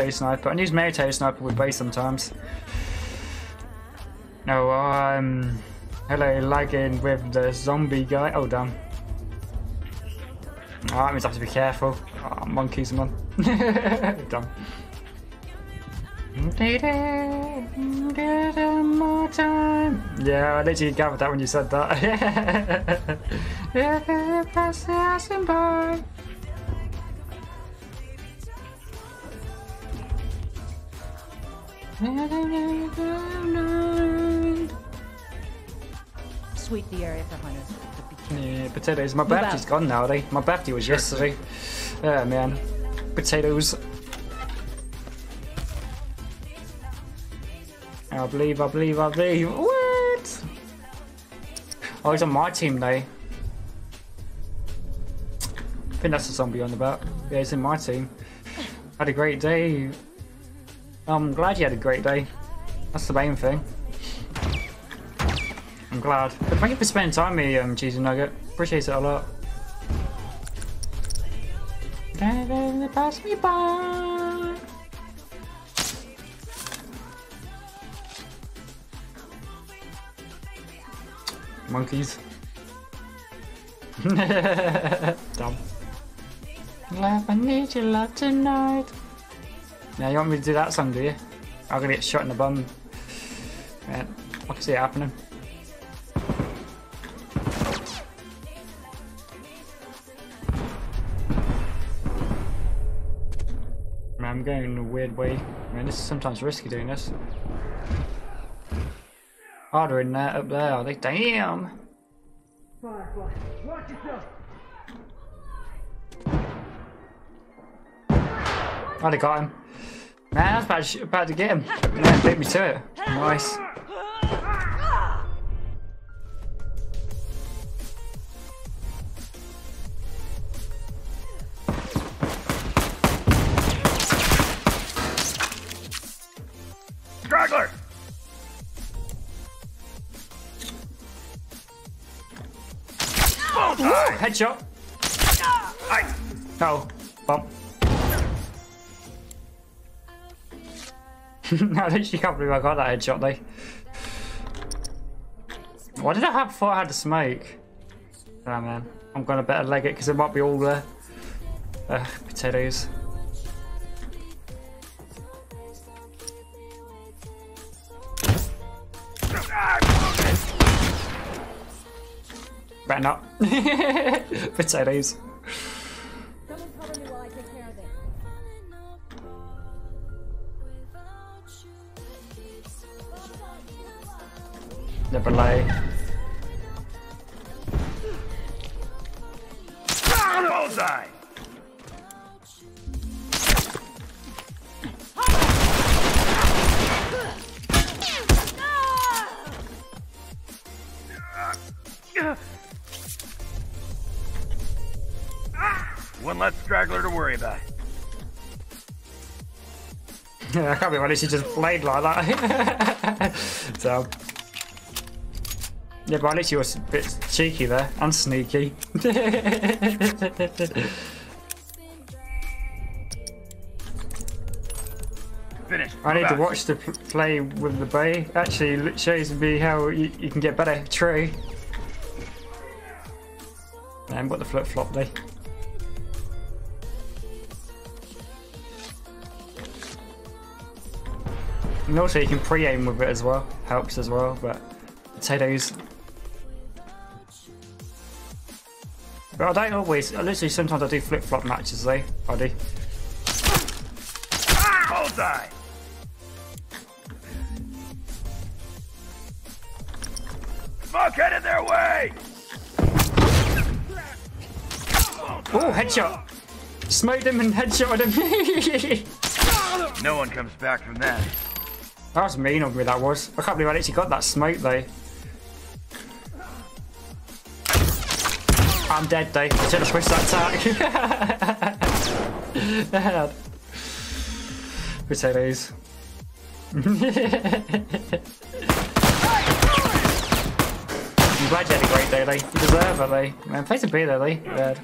Potato Sniper. I use Potato Sniper with base sometimes. No, I'm... Hello, lagging with the zombie guy. Oh, damn. Oh, that means I have to be careful. Oh, monkeys, man. damn. Yeah, I literally gathered that when you said that. Sweep the area for hunters. Yeah, potatoes. My birthday's gone now, they. My birthday was yesterday. Yeah, man. Potatoes. I believe, I believe, I believe. What? Oh, he's on my team now. I think that's the zombie on the back. Yeah, he's in my team. Had a great day. I'm glad you had a great day. That's the main thing. I'm glad. But thank you for spending time with me, um, Cheesy Nugget. Appreciate it a lot. Pass me by. Monkeys. Dumb. Love, I need your love tonight. Now you want me to do that song, do you? I'm gonna get shot in the bum. I can see it happening. Man, I'm going in a weird way. Man, this is sometimes risky doing this. Harder in there, up there, are they? Damn! Firefly, watch yourself. Oh, got him. Man, was about to, get him. Man, beat me to it. Nice. No, I literally can't believe I got that headshot though. What did I have before I had the smoke? Oh man, I'm gonna better leg it because it might be all the uh, potatoes. Better not. potatoes. Never lie. One less straggler to worry about. Yeah, I can't believe I literally just played like that. so. Yeah, but I literally was a bit cheeky there and sneaky. Finished. I need to watch the play with the bay. Actually, it shows me how you, you can get better tree. And what the flip flop day. And also you can pre-aim with it as well. Helps as well, but potatoes. But I don't always, I literally sometimes I do flip-flop matches though. I do. Bullseye! Smoke headed their way! Oh, headshot! Smoked him and headshotted him. No one comes back from that. that was mean of me, that was. I can't believe I actually got that smoke though. I'm dead though. I should have switched that attack. Potatoes. I'm glad you had a great day, though. You deserve it, though. Man, place a beer, though, though. Yeah.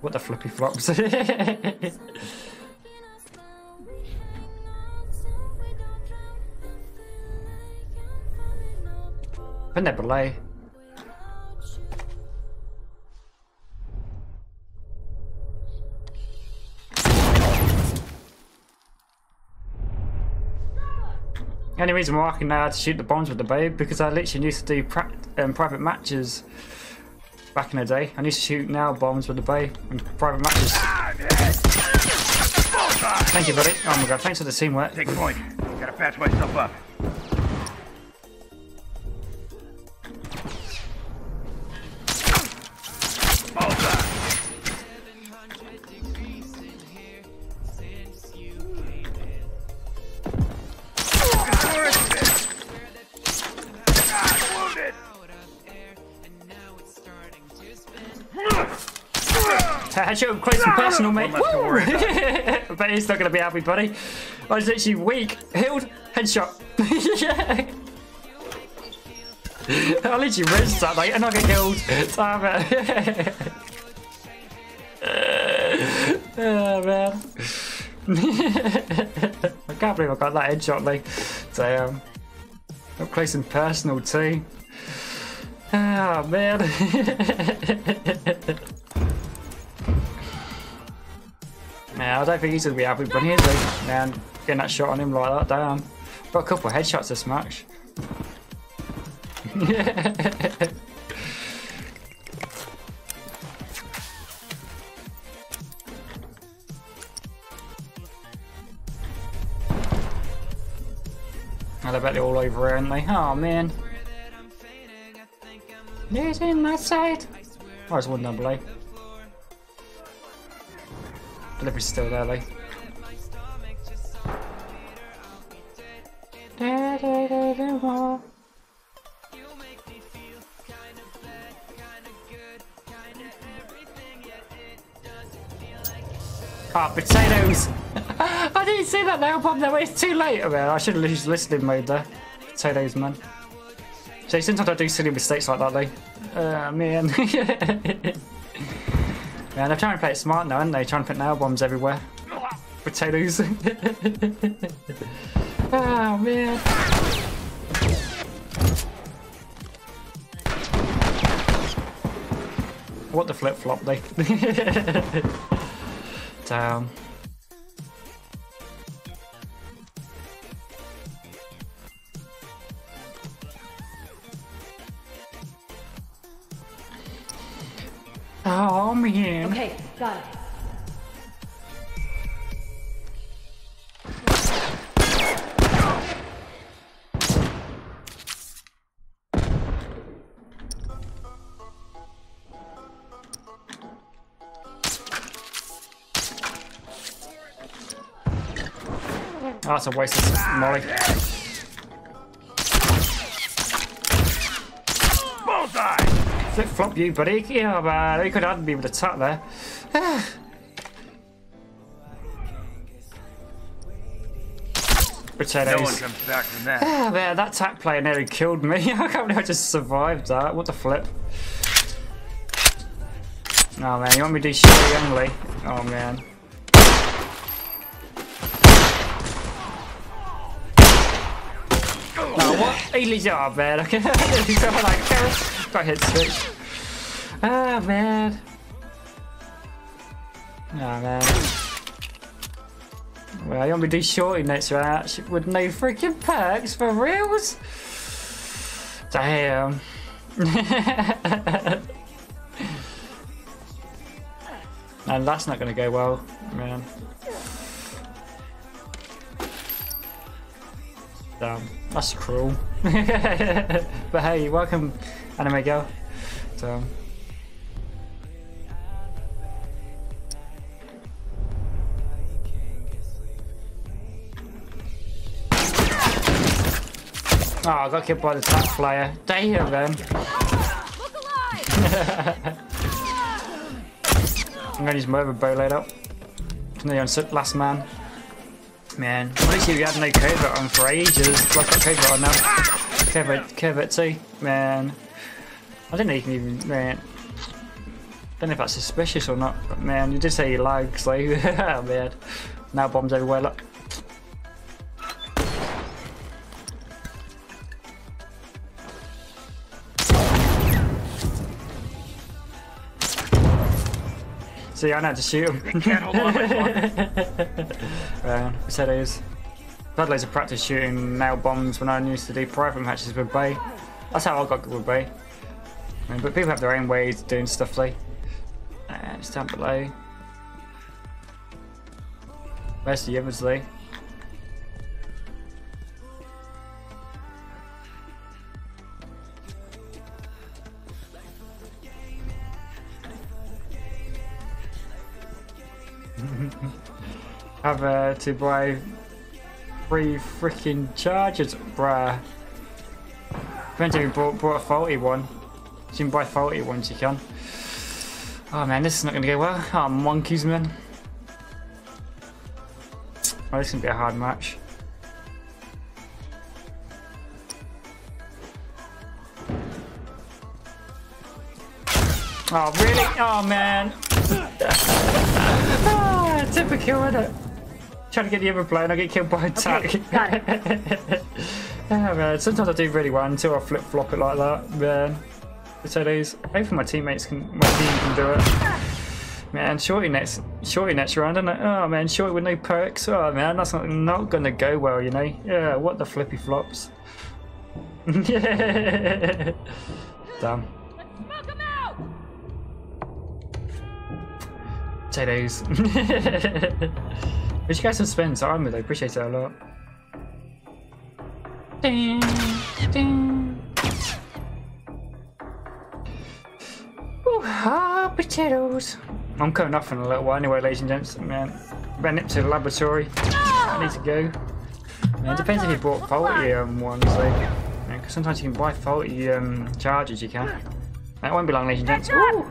What the flippy flops? The only reason why I can how to shoot the bombs with the bow because I literally used to do um, private matches back in the day. I used to shoot now bombs with the bow in private matches. Thank you, buddy. Oh my god, thanks for the teamwork. Take point. Gotta patch myself up. Headshot close and personal, mate. One less to worry Woo! but he's not going to be happy, buddy. I was literally weak, healed, headshot. yeah. I literally rinsed that, mate, and I get killed. Damn it. oh, man. I can't believe I got that headshot, mate. Damn. Up close and personal, too. Oh, man. Man, I don't think he's gonna be happy, but he is? Man, getting that shot on him like that, damn. Got a couple of headshots this match. And I bet they're all over here, aren't they? Oh man. Losing my sight. Oh, there's one down below. Delivery's still there, though. Ah, potatoes! I didn't see that nail bomb there, it's too late. Oh, I should have used listening mode there. Potatoes, man. See, sometimes I do silly mistakes like that, though. Uh, man. Man, they're trying to play it smart now, aren't they? Trying to put nail bombs everywhere. Potatoes. oh, man. What the flip flop, they. Damn. Oh, man. Okay, got it. Oh, that's a waste of molly. Flip flop you, buddy. Yeah, man. You could have had me with a tap there. No Potatoes. one comes back from that. Ah, man, that tack player nearly killed me. I can't believe I just survived that. What the flip? Oh man, you want me to do shitty only? Oh man. No, what? Easy job, man. Okay, like, got hit switch. Ah, man. Oh man. Well, you want me to do shorty next match with no freaking perks for reals? Damn. and that's not going to go well, man. Damn, that's cruel. but hey, welcome, Anime Girl. So, Oh, I got killed by the tap flyer. Damn, man. I'm gonna use my other bow laid up. Nearly on sit- last man. Man, literally we had no covert on for ages. Like got covert on now. Covert, covert too. Man, I didn't even even man. Don't know if that's suspicious or not, but man, you did say you lags, like, oh man. Now bombs everywhere, look. See, I know how to shoot him. Um, so there's I've had loads of practice shooting nail bombs when I used to do private matches with Bay. That's how I got good with Bay. Um, but people have their own ways of doing stuff like. Uh, it's down below. Where's the others, Lee? Have uh, to buy three freaking chargers, bruh. You bought, bought a faulty one. You can buy faulty ones, you can. Oh man, this is not gonna go well. Oh, monkeys, man. Oh, this is gonna be a hard match. Oh, really? Oh, man. ah, typical, isn't it? Trying to get the other player and I get killed by a tank. got yeah, man. Sometimes I do really well until I flip flop it like that. Man. These, hopefully my teammates can, my team can do it. Man, shorty nets, shorty nets around, isn't it? Oh man, shorty with no perks. Oh man, that's not, not gonna go well, you know? Yeah, what the flippy flops. yeah. Damn. Smoke him out! Potatoes. Wish you guys some spins armor though, I appreciate it a lot. Ding, ding. Ooh, ah, potatoes. I'm coming off in a little while anyway, ladies and gents. Man, better nip to the laboratory. I need to go. Man, it depends if you bought faulty um, ones, like, because sometimes you can buy faulty um, charges. You can. That won't be long, ladies and gents. Ooh.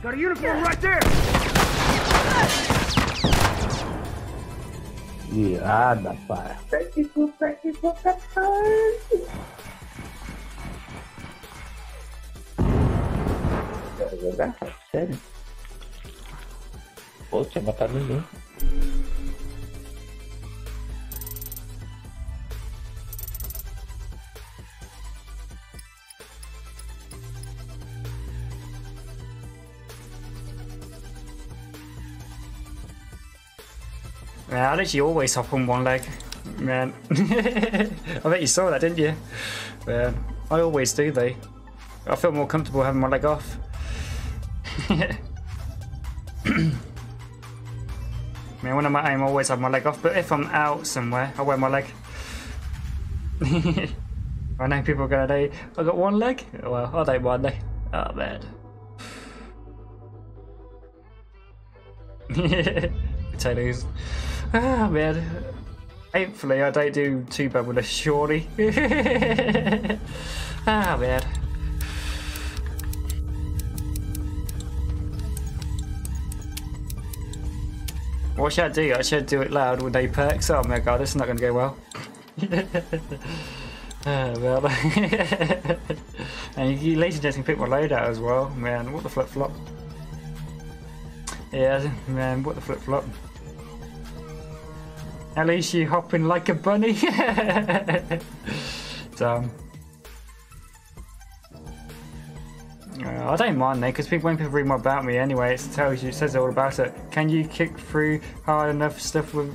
Got a uniform right there! Irada, pai. Quero jogar? Sério? Pô, tinha matado ninguém. Yeah, I literally always hop on one leg. Man. I bet you saw that, didn't you? Yeah, I always do though. I feel more comfortable having my leg off. I when I'm at aim, I always have my leg off, but if I'm out somewhere, I wear my leg. I know people are gonna say, I got one leg? Well, I don't mind, they. Oh, man. Potatoes. Ah, man. Hopefully, I don't do too bad with a shorty. ah, man. What should I do? I should do it loud with no perks. Oh my god, this is not going to go well. Ah, well. and you gents can pick my load out as well. Man, what the flip flop. Yeah, man, what the flip flop. At least you hopping like a bunny. Damn. Uh, I don't mind though, because people, when people read more about me anyway, it tells you, it says all about it. Can you kick through hard enough stuff with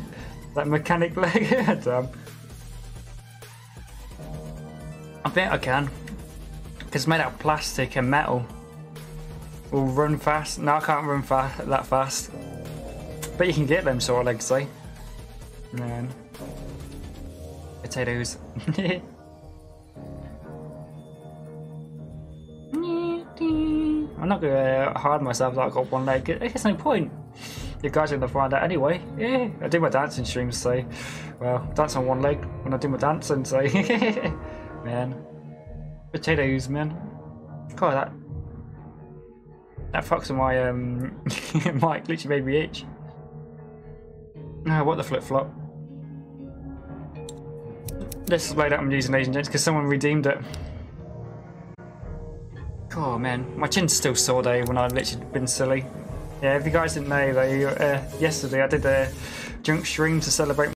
that mechanic leg? Damn. I bet I can. Because it's made out of plastic and metal. Will run fast. No, I can't run fast that fast. But you can get them sort of legs though. Man. Potatoes. I'm not gonna hide myself that I got one leg. There's no point. You guys are gonna find out anyway. Yeah, I do my dancing streams, so well, dance on one leg when I do my dancing. So man, potatoes, man. God, that that fucks with my um mic. Literally made me itch. Ah, what the flip flop. Let's display that I'm using Asian Gents because someone redeemed it. Oh man, my chin's still sore though when I've literally been silly. Yeah, if you guys didn't know uh, yesterday I did a junk stream to celebrate